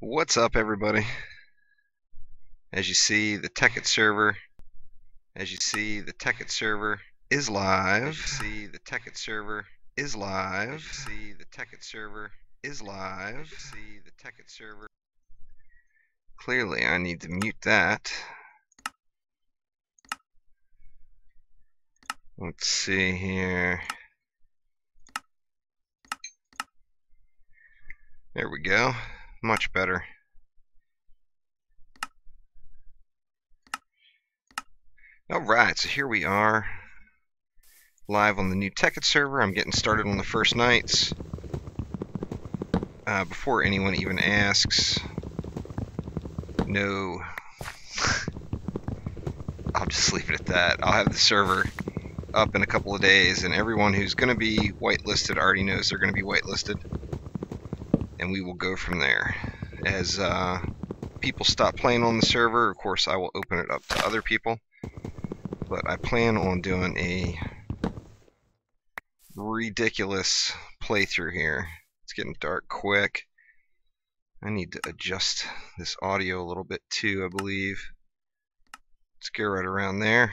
What's up, everybody? As you see, the Tekkit server, as you see, the Tekkit server is live. See, the Tekkit server is live. See, the Tekkit server is live. See, the Tekkit server. Clearly, I need to mute that. Let's see here. There we go. Much better. Alright, so here we are. Live on the new Tekkit server. I'm getting started on the first nights. Uh, before anyone even asks. No. I'll just leave it at that. I'll have the server up in a couple of days, and everyone who's going to be whitelisted already knows they're going to be whitelisted and we will go from there. As uh, people stop playing on the server, of course, I will open it up to other people. But I plan on doing a ridiculous playthrough here. It's getting dark quick. I need to adjust this audio a little bit too, I believe. Let's go right around there.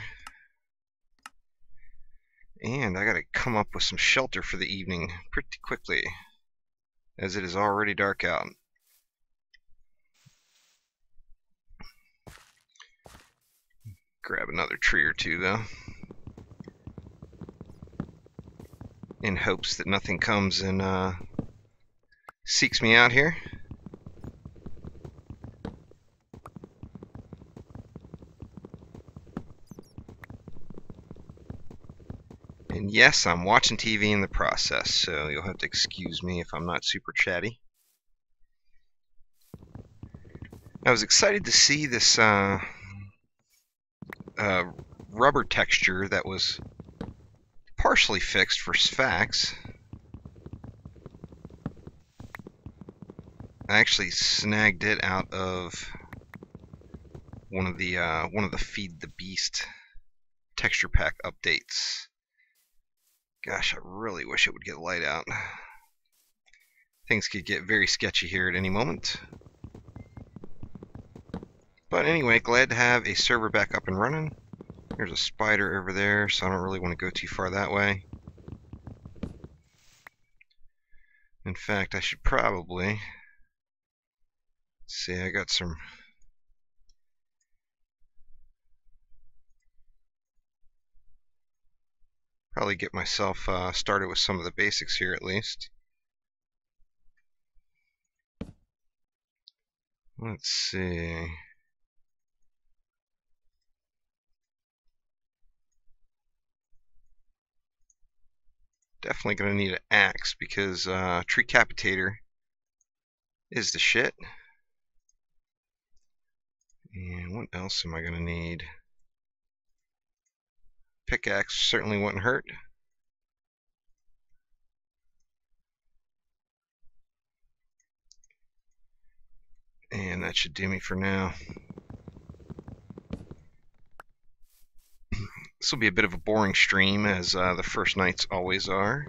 And I gotta come up with some shelter for the evening pretty quickly as it is already dark out. Grab another tree or two though. In hopes that nothing comes and uh, seeks me out here. And yes, I'm watching TV in the process, so you'll have to excuse me if I'm not super chatty. I was excited to see this uh, uh, rubber texture that was partially fixed for Sphax. I actually snagged it out of one of the uh, one of the Feed the Beast texture pack updates. Gosh, I really wish it would get light out. Things could get very sketchy here at any moment. But anyway, glad to have a server back up and running. There's a spider over there, so I don't really want to go too far that way. In fact, I should probably... see, I got some Probably get myself uh, started with some of the basics here at least. Let's see. Definitely going to need an axe because uh, Treecapitator is the shit. And what else am I going to need? Pickaxe certainly wouldn't hurt. And that should do me for now. this will be a bit of a boring stream, as uh, the first nights always are.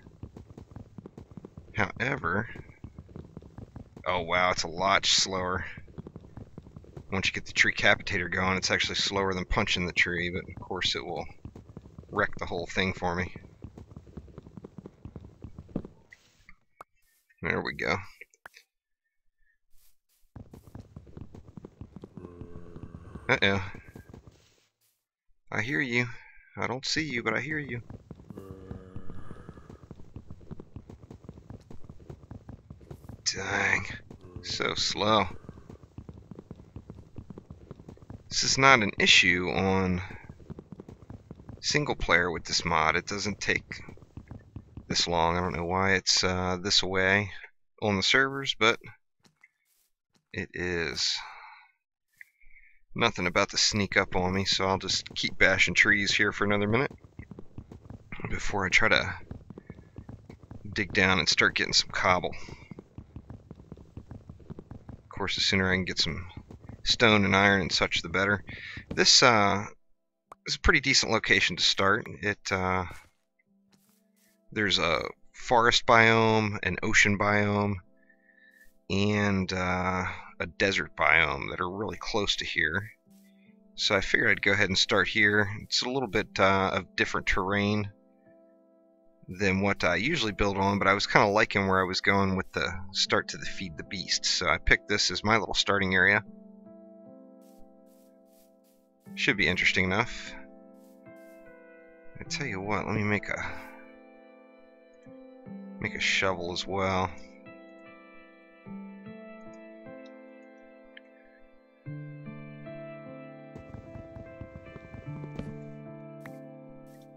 However, oh wow, it's a lot slower. Once you get the Treecapitator going, it's actually slower than punching the tree, but of course it will wreck the whole thing for me. There we go. Uh-oh. I hear you. I don't see you, but I hear you. Dang. So slow. This is not an issue on single player with this mod. It doesn't take this long. I don't know why it's uh, this way on the servers, but it is. Nothing about to sneak up on me, so I'll just keep bashing trees here for another minute before I try to dig down and start getting some cobble. Of course, the sooner I can get some stone and iron and such, the better. This uh, it's a pretty decent location to start. It uh, there's a forest biome, an ocean biome, and uh, a desert biome that are really close to here. So I figured I'd go ahead and start here. It's a little bit uh, of different terrain than what I usually build on, but I was kind of liking where I was going with the start to the Feed the Beast. So I picked this as my little starting area. Should be interesting enough. I tell you what, let me make a make a shovel as well.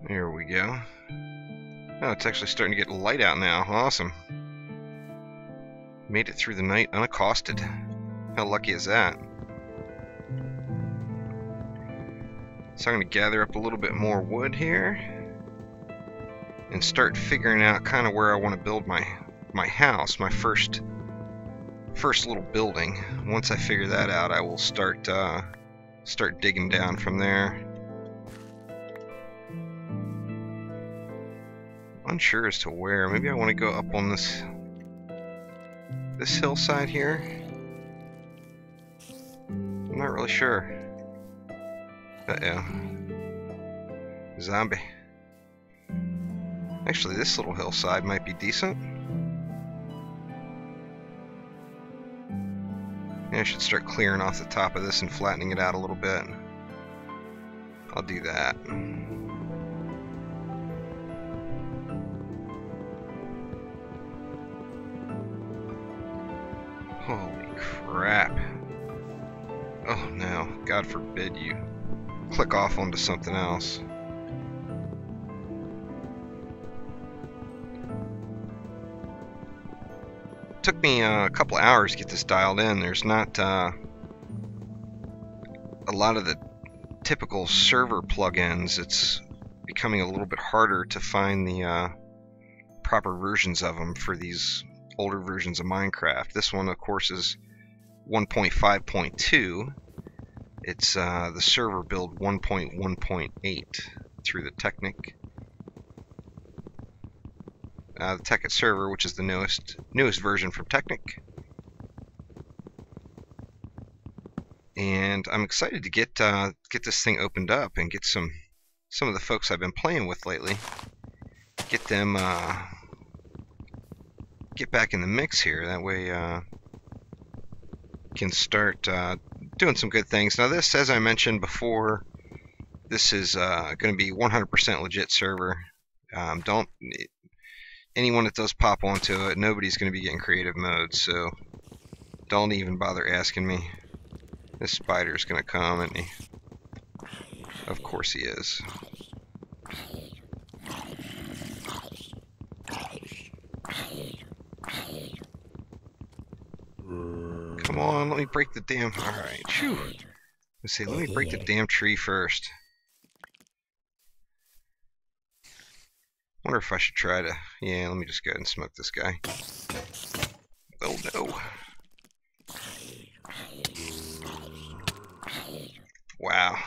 There we go. Oh, it's actually starting to get light out now. Awesome. Made it through the night unaccosted. How lucky is that? So I'm going to gather up a little bit more wood here and start figuring out kind of where I want to build my my house, my first first little building. Once I figure that out, I will start uh, start digging down from there. Unsure as to where. Maybe I want to go up on this this hillside here. I'm not really sure. Uh-oh. Zombie. Actually, this little hillside might be decent. Yeah, I should start clearing off the top of this and flattening it out a little bit. I'll do that. Holy crap. Oh no, God forbid you click off onto something else. took me uh, a couple hours to get this dialed in. There's not uh, a lot of the typical server plugins. It's becoming a little bit harder to find the uh, proper versions of them for these older versions of Minecraft. This one, of course, is 1.5.2 it's uh, the server build 1.1.8 through the Technic. Uh, the Tekkit server, which is the newest newest version from Technic. And I'm excited to get uh, get this thing opened up and get some some of the folks I've been playing with lately. Get them uh, get back in the mix here. That way, uh, can start uh, doing some good things. Now this, as I mentioned before, this is uh, going to be 100% legit server. Um, don't anyone that does pop onto it, nobody's going to be getting creative mode, so don't even bother asking me. This spider's going to come, and of course he is. Come on, let me break the damn... Alright, phew. Let's see, let me break the damn tree first. Wonder if I should try to... Yeah, let me just go ahead and smoke this guy. Oh no. Wow.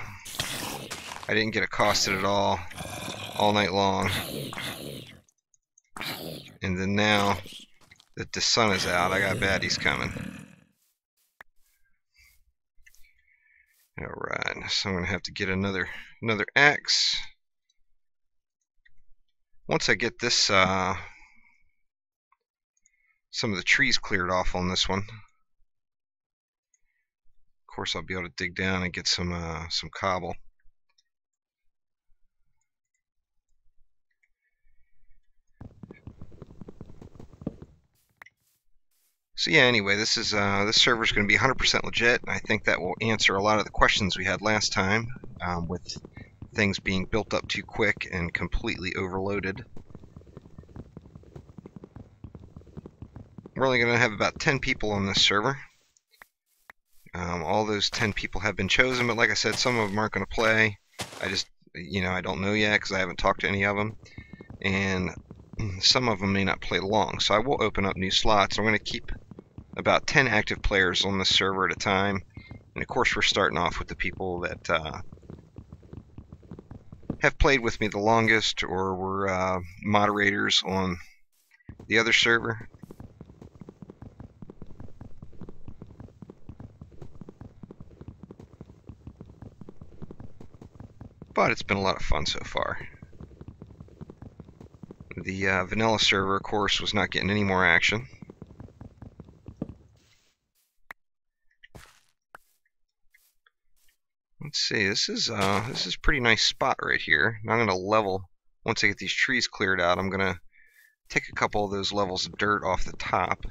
I didn't get accosted at all. All night long. And then now that the sun is out, I got baddies coming. Alright, so I'm going to have to get another another axe. Once I get this, uh, some of the trees cleared off on this one, of course I'll be able to dig down and get some uh, some cobble. So yeah, anyway, this is uh, this server is going to be 100% legit. I think that will answer a lot of the questions we had last time um, with things being built up too quick and completely overloaded. We're only going to have about 10 people on this server. Um, all those 10 people have been chosen, but like I said, some of them aren't going to play. I just, you know, I don't know yet because I haven't talked to any of them. And some of them may not play long, so I will open up new slots. I'm going to keep about 10 active players on the server at a time. And of course, we're starting off with the people that uh, have played with me the longest or were uh, moderators on the other server. But it's been a lot of fun so far. The uh, vanilla server, of course, was not getting any more action. Let's see, this is uh, this is pretty nice spot right here. I'm gonna level once I get these trees cleared out. I'm gonna take a couple of those levels of dirt off the top,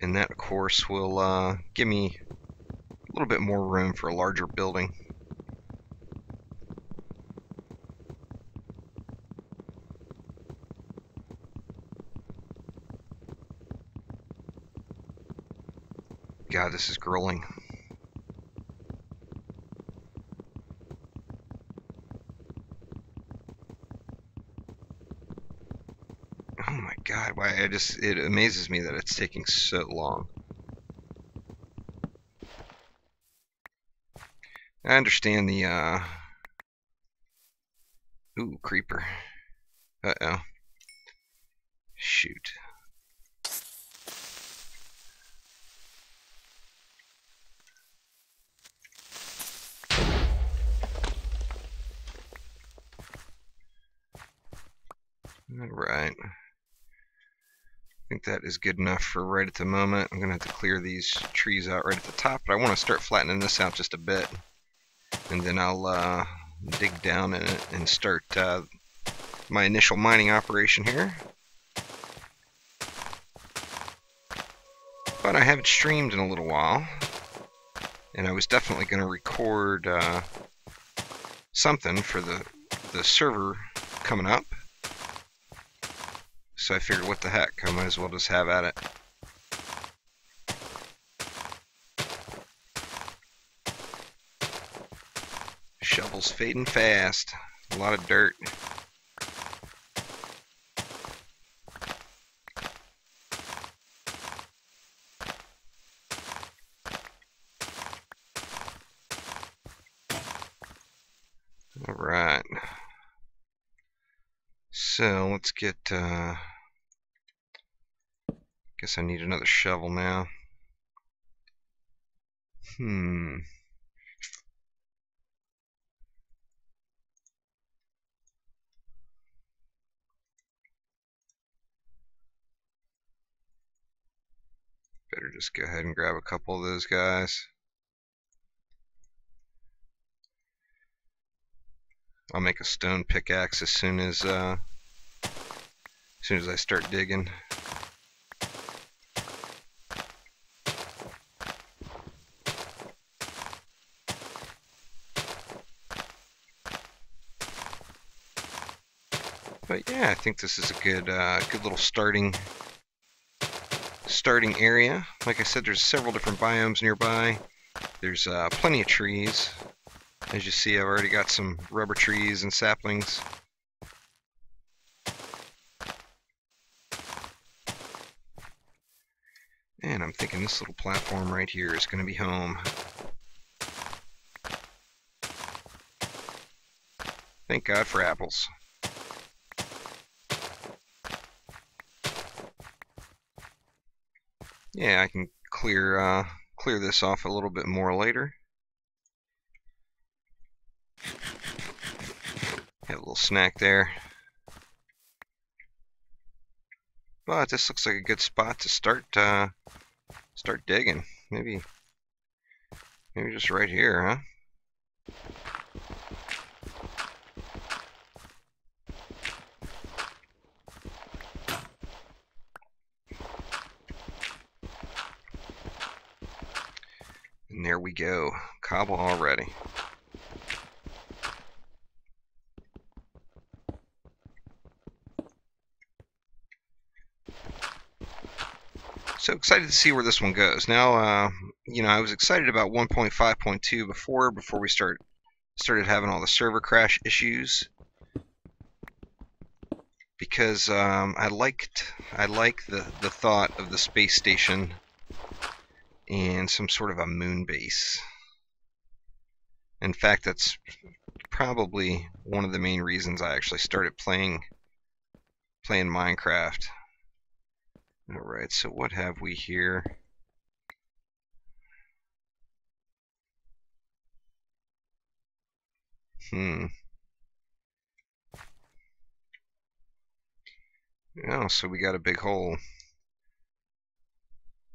and that of course will uh, give me a little bit more room for a larger building. God, this is grueling. My god, why I just it amazes me that it's taking so long. I understand the uh Ooh, creeper. Uh-oh. Shoot. Alright. I think that is good enough for right at the moment. I'm going to have to clear these trees out right at the top, but I want to start flattening this out just a bit. And then I'll uh, dig down in it and start uh, my initial mining operation here. But I haven't streamed in a little while. And I was definitely going to record uh, something for the, the server coming up so I figured what the heck, I might as well just have at it. Shovel's fading fast. A lot of dirt. Alright. So let's get uh Guess I need another shovel now. Hmm. Better just go ahead and grab a couple of those guys. I'll make a stone pickaxe as soon as uh, as soon as I start digging. But yeah, I think this is a good, uh, good little starting, starting area. Like I said, there's several different biomes nearby. There's uh, plenty of trees. As you see, I've already got some rubber trees and saplings. And I'm thinking this little platform right here is going to be home. Thank God for apples. Yeah, I can clear uh, clear this off a little bit more later. Have a little snack there. But this looks like a good spot to start uh, start digging. Maybe maybe just right here, huh? There we go. Cobble already. So excited to see where this one goes. Now, uh, you know, I was excited about 1.5.2 before, before we start started having all the server crash issues, because um, I liked I like the the thought of the space station and some sort of a moon base. In fact, that's probably one of the main reasons I actually started playing playing Minecraft. Alright, so what have we here? Hmm. Oh, so we got a big hole.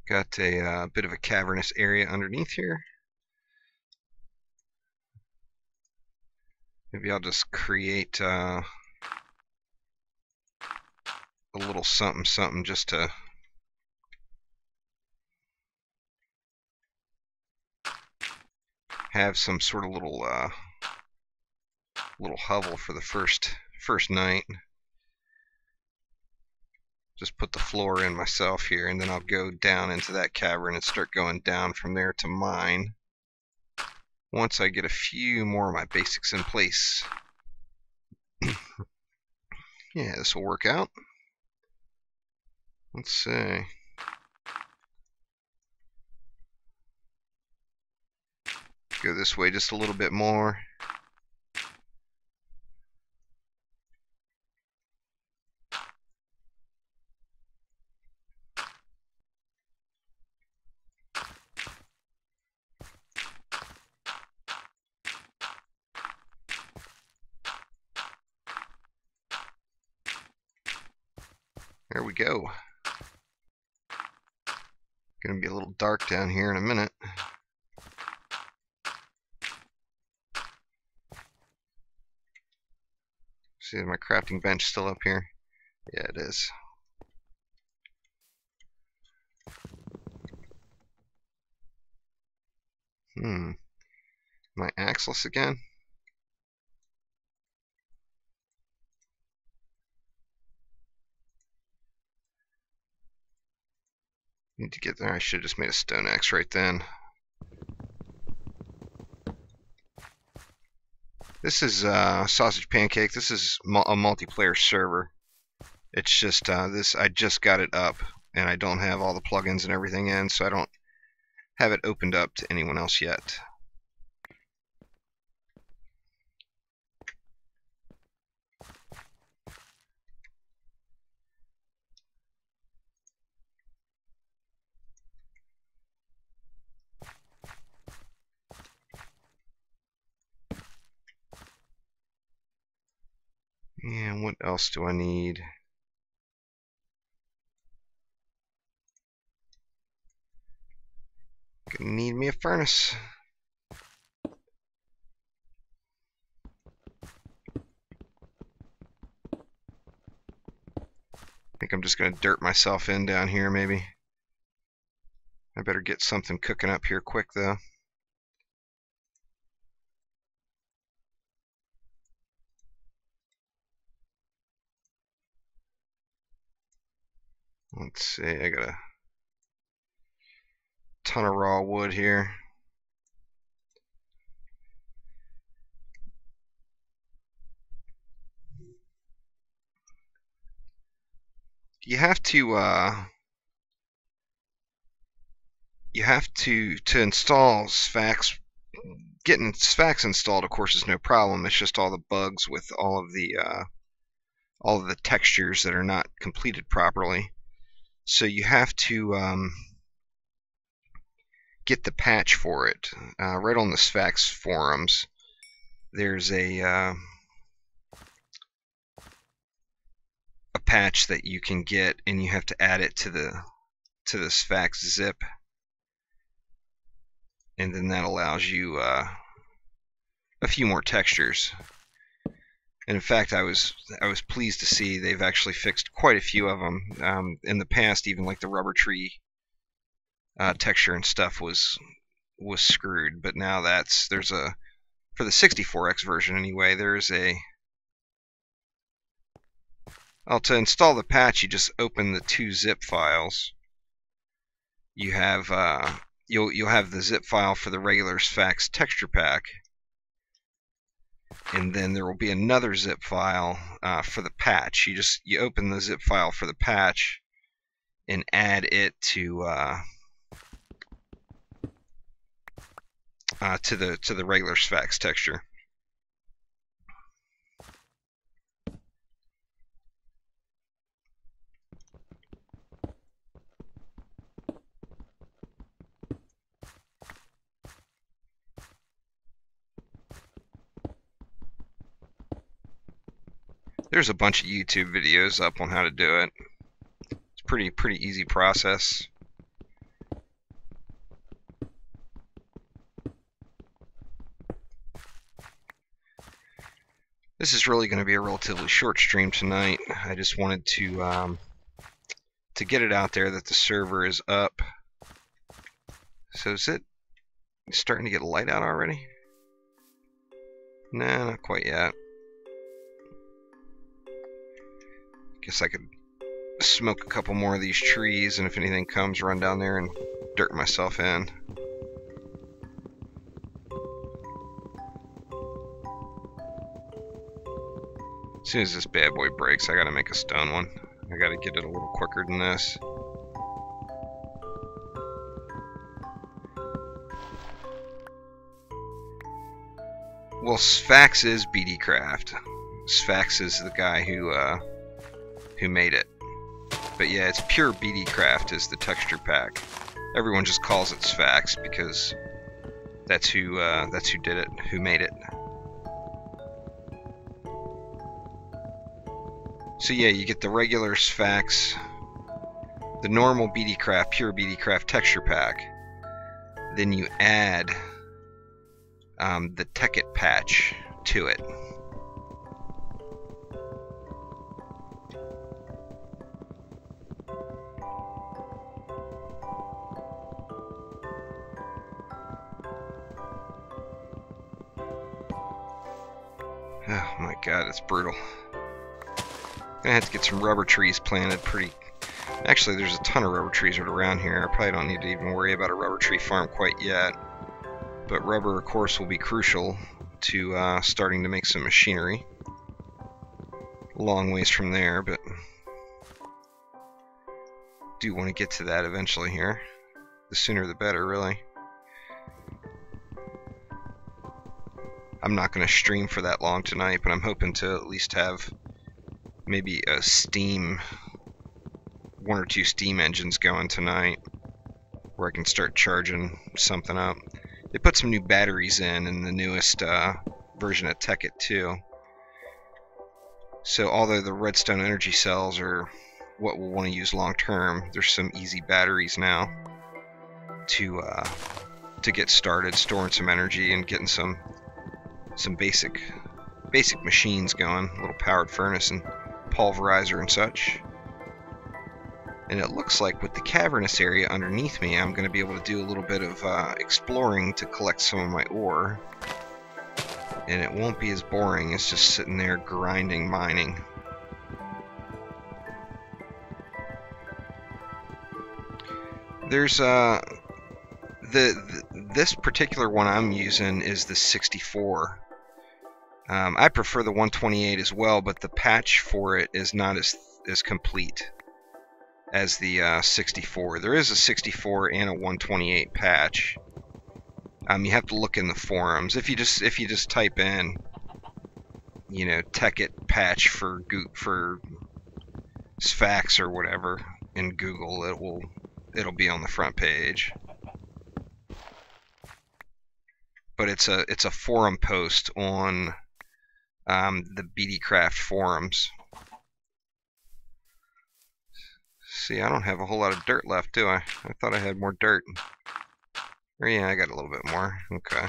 Got a uh, bit of a cavernous area underneath here. Maybe I'll just create uh, a little something something just to have some sort of little uh, little hovel for the first first night just put the floor in myself here and then I'll go down into that cavern and start going down from there to mine once I get a few more of my basics in place. yeah, this will work out. Let's see. Go this way just a little bit more. There we go. Gonna be a little dark down here in a minute. See, my crafting bench still up here? Yeah, it is. Hmm. My axles again? Need to get there. I should have just made a stone axe right then. This is uh, Sausage Pancake. This is a multiplayer server. It's just uh, this. I just got it up, and I don't have all the plugins and everything in, so I don't have it opened up to anyone else yet. And what else do I need? Gonna need me a furnace. I think I'm just gonna dirt myself in down here maybe. I better get something cooking up here quick though. Let's see, I got a ton of raw wood here. You have to uh, you have to to install Sphax. Getting Sphax installed, of course, is no problem. It's just all the bugs with all of the uh, all of the textures that are not completed properly. So you have to um, get the patch for it. Uh, right on the Sphax forums, there's a uh, a patch that you can get, and you have to add it to the to the Sphax zip, and then that allows you uh, a few more textures. And in fact, I was I was pleased to see they've actually fixed quite a few of them. Um, in the past, even like the rubber tree uh, texture and stuff was was screwed, but now that's there's a for the 64x version anyway. There's a well, to install the patch, you just open the two zip files. You have uh, you'll you'll have the zip file for the regular Sphax texture pack and then there will be another zip file uh, for the patch. You just you open the zip file for the patch and add it to uh, uh, to the to the regular Sphax texture. There's a bunch of YouTube videos up on how to do it. It's pretty pretty easy process. This is really going to be a relatively short stream tonight. I just wanted to um, to get it out there that the server is up. So is it starting to get light out already? Nah, not quite yet. Guess I could smoke a couple more of these trees, and if anything comes, run down there and dirt myself in. As soon as this bad boy breaks, I gotta make a stone one. I gotta get it a little quicker than this. Well, Sphax is BD Craft. Sphax is the guy who uh, who made it. But yeah, it's pure BD Craft is the texture pack. Everyone just calls it Sphax because that's who uh, that's who did it, who made it. So yeah, you get the regular Sphax, the normal BD Craft, pure BD Craft texture pack. Then you add um, the Tekkit patch to it. Oh my god, it's brutal. Gonna have to get some rubber trees planted pretty... Actually, there's a ton of rubber trees right around here. I probably don't need to even worry about a rubber tree farm quite yet. But rubber, of course, will be crucial to uh, starting to make some machinery. Long ways from there, but do want to get to that eventually here. The sooner the better, really. I'm not going to stream for that long tonight, but I'm hoping to at least have maybe a steam, one or two steam engines going tonight, where I can start charging something up. They put some new batteries in in the newest uh, version of Tekkit too. So although the redstone energy cells are what we'll want to use long term, there's some easy batteries now to uh, to get started storing some energy and getting some some basic basic machines going, a little powered furnace and pulverizer and such. And it looks like with the cavernous area underneath me, I'm going to be able to do a little bit of uh, exploring to collect some of my ore. And it won't be as boring as just sitting there grinding mining. There's uh, the, the this particular one I'm using is the 64 um, I prefer the 128 as well, but the patch for it is not as as complete as the uh, 64. There is a 64 and a 128 patch. Um, you have to look in the forums. If you just if you just type in, you know, Tekkit patch for for Sphax or whatever in Google, it will it'll be on the front page. But it's a it's a forum post on um, the BDcraft forums. See, I don't have a whole lot of dirt left, do I? I thought I had more dirt. Or yeah, I got a little bit more. Okay.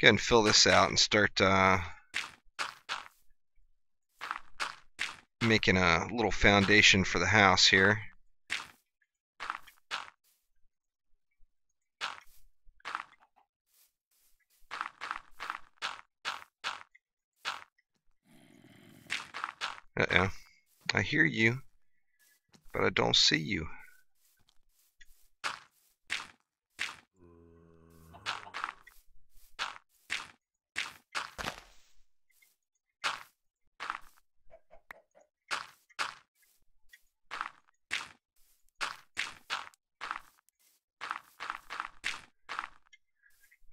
Go ahead and fill this out and start uh, making a little foundation for the house here. Uh-oh. I hear you, but I don't see you.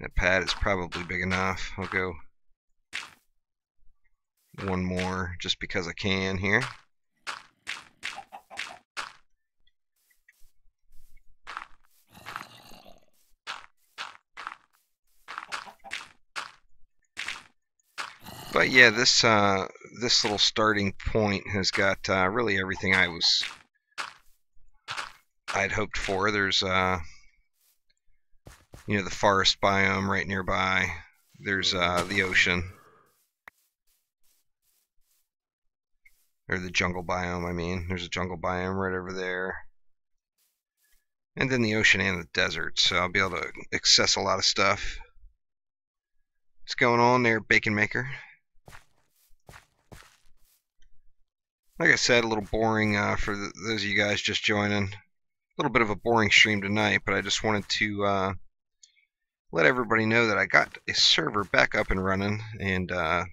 That pad is probably big enough. I'll go one more just because I can here. But yeah, this uh, this little starting point has got uh, really everything I was I'd hoped for. There's uh, you know the forest biome right nearby. There's uh, the ocean. Or the jungle biome, I mean. There's a jungle biome right over there. And then the ocean and the desert, so I'll be able to access a lot of stuff. What's going on there, Bacon Maker? Like I said, a little boring uh, for the, those of you guys just joining. A little bit of a boring stream tonight, but I just wanted to uh, let everybody know that I got a server back up and running, and uh,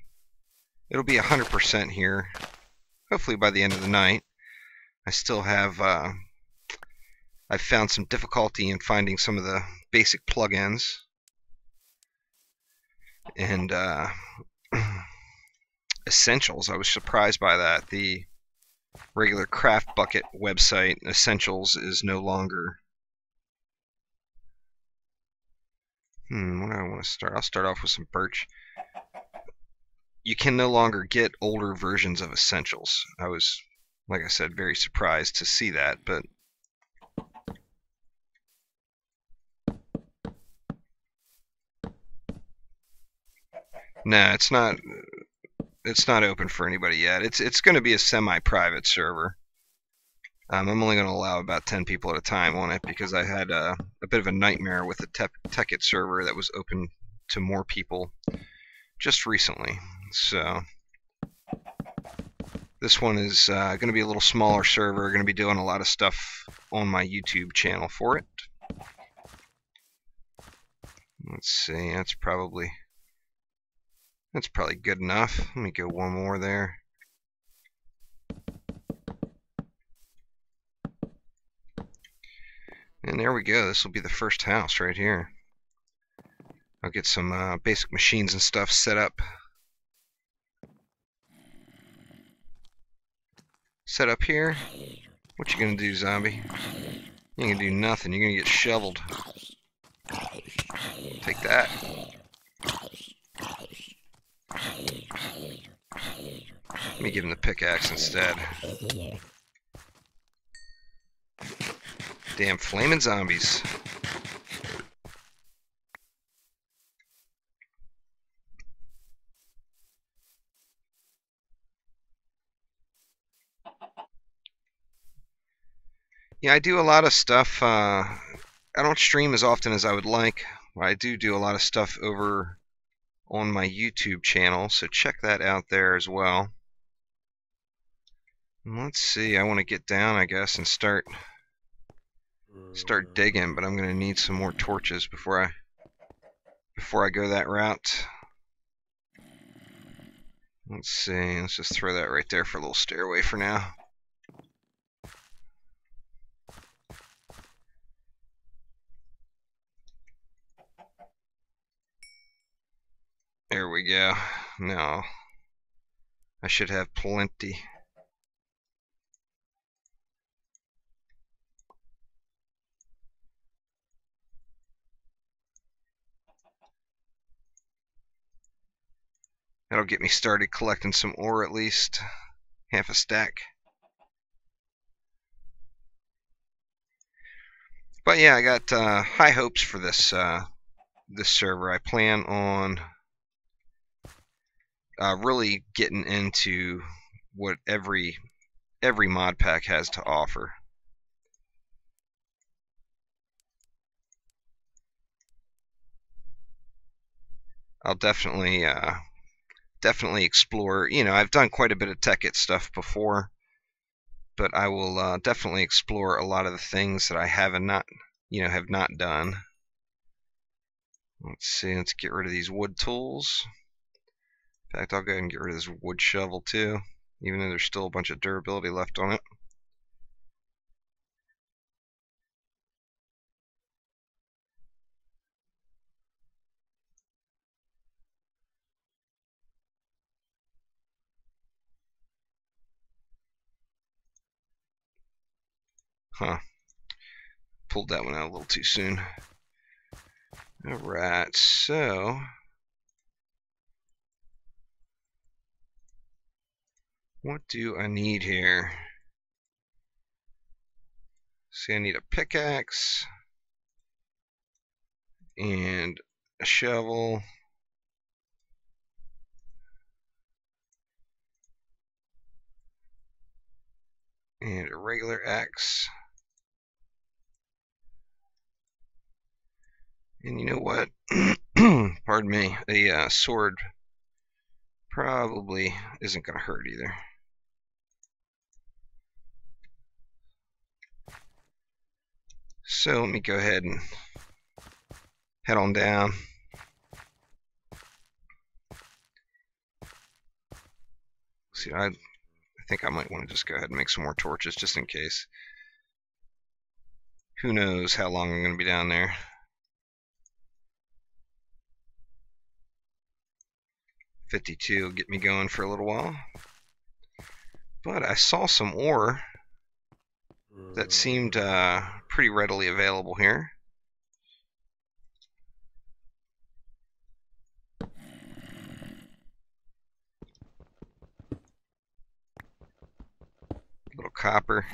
it'll be 100% here, hopefully by the end of the night. I still have, uh, I've found some difficulty in finding some of the basic plugins, and uh, Essentials, I was surprised by that. The regular CraftBukkit website, Essentials, is no longer Hmm, what do I want to start? I'll start off with some birch. You can no longer get older versions of Essentials. I was, like I said, very surprised to see that, but No, it's not. It's not open for anybody yet. It's it's going to be a semi-private server. Um, I'm only going to allow about 10 people at a time on it because I had a, a bit of a nightmare with the te server that was open to more people just recently. So this one is uh, going to be a little smaller server. Going to be doing a lot of stuff on my YouTube channel for it. Let's see. That's probably that's probably good enough. Let me go one more there. And there we go. This will be the first house right here. I'll get some uh, basic machines and stuff set up. Set up here. What you gonna do, zombie? You gonna do nothing. You're gonna get shoveled. Take that. Let me give him the pickaxe instead. Damn flaming zombies. Yeah, I do a lot of stuff. Uh, I don't stream as often as I would like. But I do do a lot of stuff over on my YouTube channel, so check that out there as well. Let's see, I want to get down, I guess, and start start digging, but I'm going to need some more torches before I before I go that route. Let's see, let's just throw that right there for a little stairway for now. There we go. Now, I should have plenty. That'll get me started collecting some ore at least. Half a stack. But yeah, I got uh, high hopes for this uh, this server. I plan on uh, really getting into what every every mod pack has to offer. I'll definitely uh, definitely explore. You know, I've done quite a bit of Tekkit stuff before, but I will uh, definitely explore a lot of the things that I haven't not, you know, have not done. Let's see. Let's get rid of these wood tools. In fact, I'll go ahead and get rid of this wood shovel too, even though there's still a bunch of durability left on it. Huh. Pulled that one out a little too soon. Alright, so... What do I need here? See, I need a pickaxe and a shovel. And a regular axe. And you know what? Pardon me. A uh, sword probably isn't going to hurt either. So let me go ahead and head on down. See, I, I think I might want to just go ahead and make some more torches just in case. Who knows how long I'm going to be down there. 52 will get me going for a little while. But I saw some ore that seemed uh, pretty readily available here. Little copper.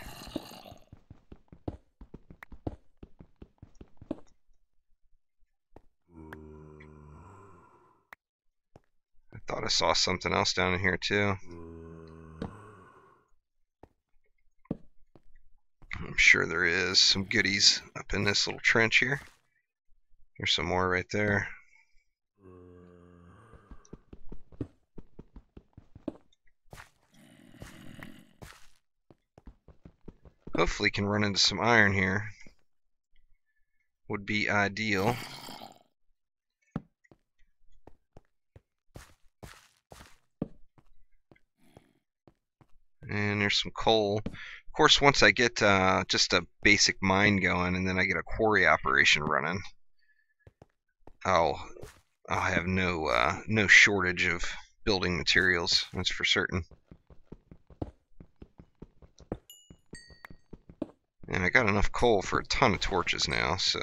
I thought I saw something else down in here too. I'm sure there is some goodies up in this little trench here. There's some more right there. Hopefully can run into some iron here. Would be ideal. And there's some coal. Of course, once I get uh, just a basic mine going and then I get a quarry operation running, I'll, I'll have no, uh, no shortage of building materials, that's for certain. And I got enough coal for a ton of torches now, so...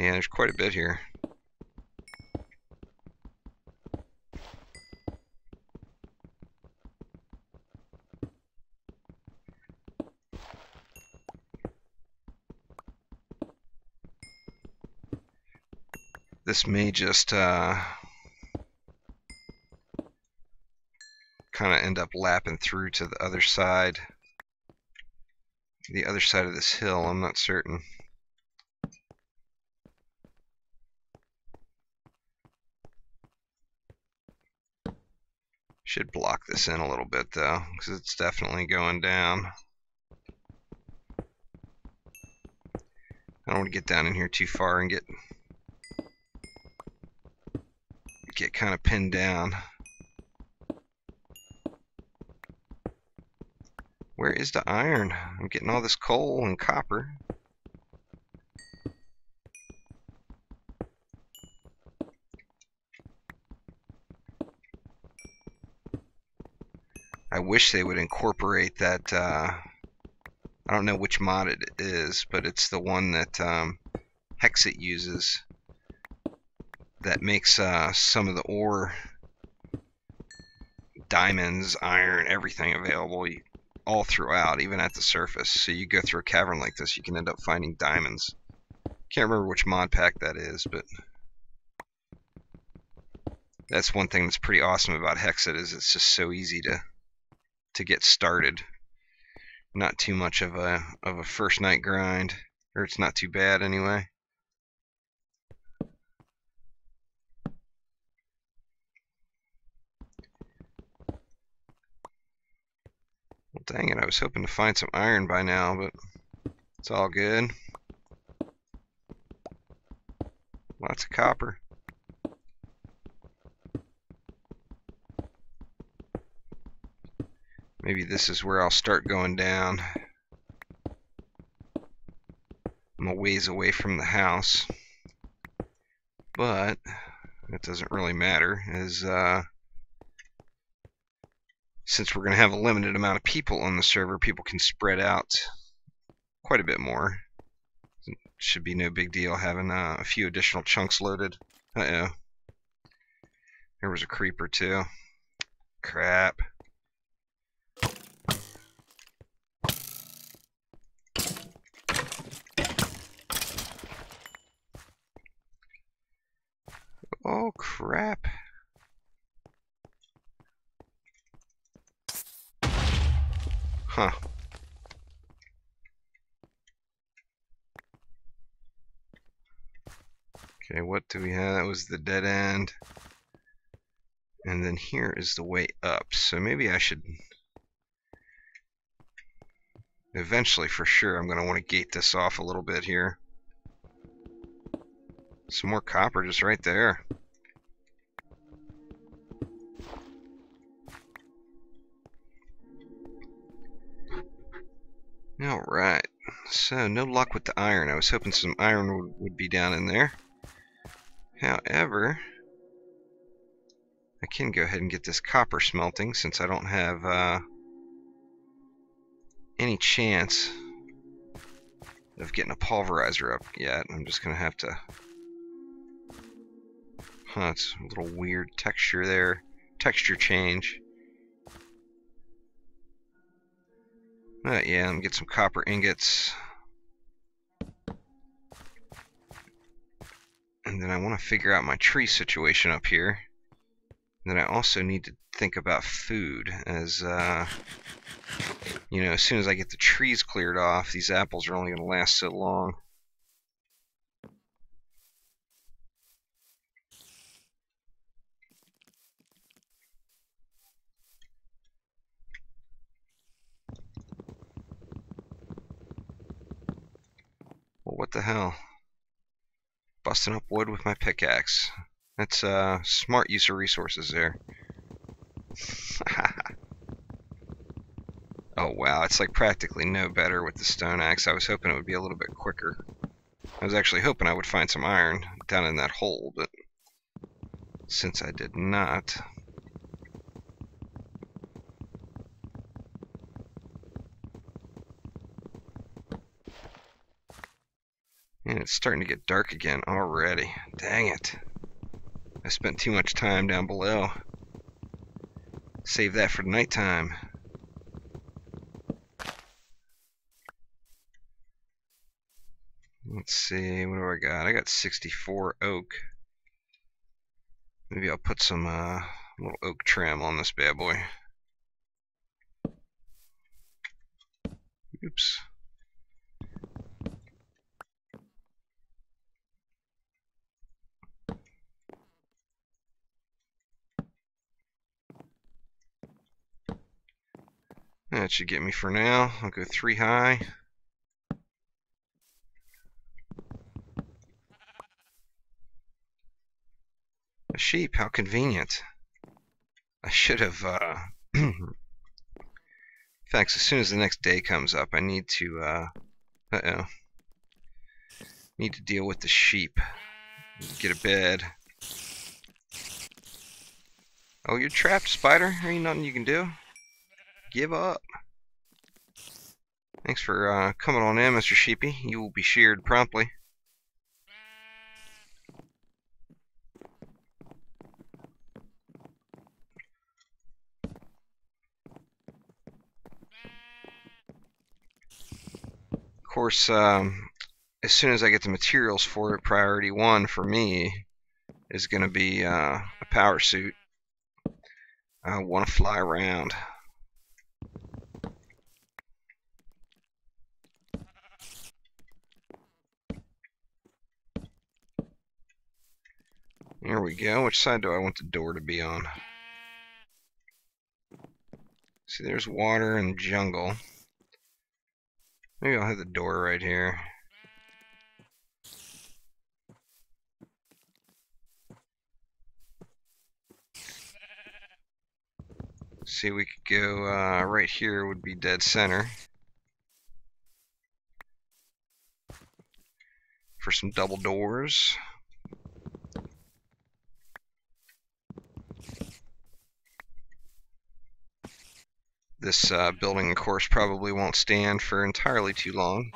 Yeah, there's quite a bit here. This may just uh, kind of end up lapping through to the other side the other side of this hill I'm not certain. Should block this in a little bit though because it's definitely going down. I don't want to get down in here too far and get get kind of pinned down. Where is the iron? I'm getting all this coal and copper. I wish they would incorporate that, uh, I don't know which mod it is, but it's the one that um, Hexxit uses that makes uh, some of the ore, diamonds, iron, everything available all throughout, even at the surface. So you go through a cavern like this, you can end up finding diamonds. Can't remember which mod pack that is, but that's one thing that's pretty awesome about Hexxit is it's just so easy to to get started. Not too much of a of a first night grind, or it's not too bad anyway. Dang it, I was hoping to find some iron by now, but it's all good. Lots of copper. Maybe this is where I'll start going down. I'm a ways away from the house. But, it doesn't really matter, as uh, since we're going to have a limited amount of people on the server, people can spread out quite a bit more. Should be no big deal having uh, a few additional chunks loaded. Uh-oh. There was a creeper too. Crap. Oh crap. Huh. Okay, what do we have? That was the dead end. And then here is the way up. So maybe I should... Eventually, for sure, I'm going to want to gate this off a little bit here. Some more copper just right there. Alright, so no luck with the iron. I was hoping some iron would, would be down in there. However, I can go ahead and get this copper smelting since I don't have uh, any chance of getting a pulverizer up yet. I'm just going to have to... Huh, it's a little weird texture there. Texture change. But yeah, I'm gonna get some copper ingots. And then I want to figure out my tree situation up here. And then I also need to think about food as, uh, you know, as soon as I get the trees cleared off, these apples are only going to last so long. What the hell? Busting up wood with my pickaxe. That's uh, smart use of resources there. oh wow, it's like practically no better with the stone axe. I was hoping it would be a little bit quicker. I was actually hoping I would find some iron down in that hole, but since I did not, And it's starting to get dark again already. Dang it. I spent too much time down below. Save that for nighttime. Let's see, what do I got? I got 64 oak. Maybe I'll put some uh, little oak trim on this bad boy. Oops. That should get me for now. I'll go three high. A sheep, how convenient. I should have, uh... In fact, as soon as the next day comes up, I need to, uh... Uh-oh. Need to deal with the sheep. Get a bed. Oh, you're trapped, spider? There ain't nothing you can do give up. Thanks for uh, coming on in, Mr. Sheepy. You will be sheared promptly. Of course, um, as soon as I get the materials for it, priority one for me is going to be uh, a power suit. I want to fly around. There we go. Which side do I want the door to be on? See, there's water and jungle. Maybe I'll have the door right here. See, we could go uh, right here would be dead center. For some double doors. this uh, building, of course, probably won't stand for entirely too long.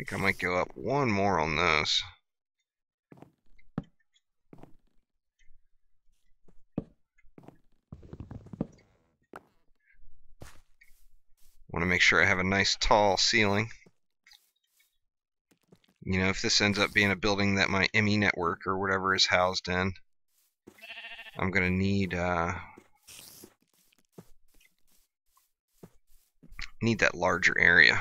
I think I might go up one more on those. Want to make sure I have a nice tall ceiling. You know, if this ends up being a building that my ME network or whatever is housed in, I'm going to need uh, need that larger area.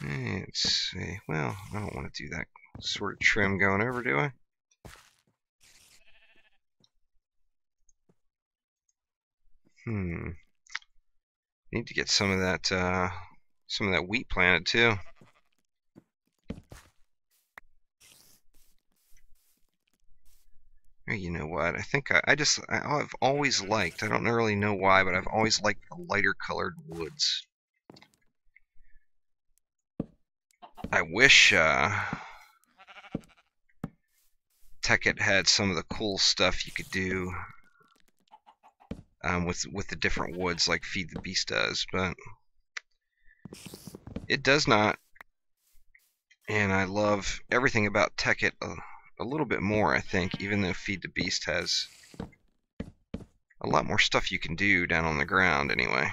Let's see. Well, I don't want to do that sort of trim going over, do I? Hmm. Need to get some of that, uh, some of that wheat planted too. You know what? I think I, I just I, have always liked. I don't really know why, but I've always liked the lighter colored woods. I wish uh, Tekkit had some of the cool stuff you could do um, with with the different woods like Feed the Beast does, but it does not. And I love everything about Tekkit a, a little bit more, I think, even though Feed the Beast has a lot more stuff you can do down on the ground anyway.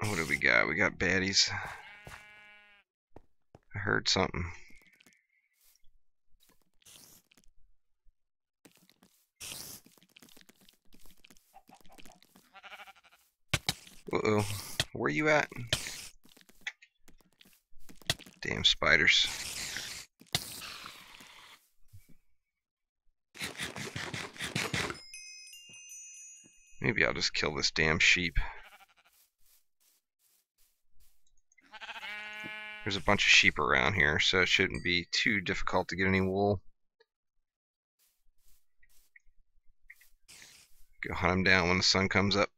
What do we got? We got baddies. I heard something. Uh-oh. Where are you at? Damn spiders. Maybe I'll just kill this damn sheep. There's a bunch of sheep around here, so it shouldn't be too difficult to get any wool. Go hunt them down when the sun comes up.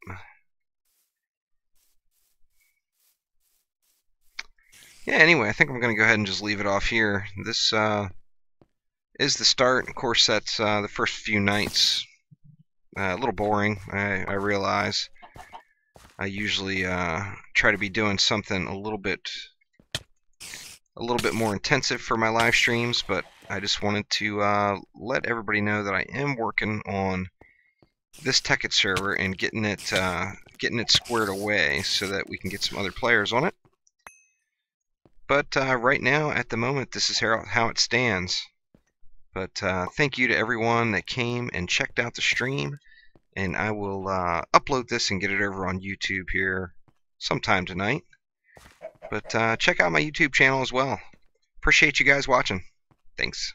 Yeah, anyway, I think I'm going to go ahead and just leave it off here. This uh, is the start. Of course, that's uh, the first few nights. Uh, a little boring, I, I realize. I usually uh, try to be doing something a little bit a little bit more intensive for my live streams, but I just wanted to uh, let everybody know that I am working on this Tekkit server and getting it uh, getting it squared away so that we can get some other players on it. But uh, right now, at the moment, this is how, it stands. But uh, thank you to everyone that came and checked out the stream. And I will uh, upload this and get it over on YouTube here sometime tonight. But uh, check out my YouTube channel as well. Appreciate you guys watching. Thanks.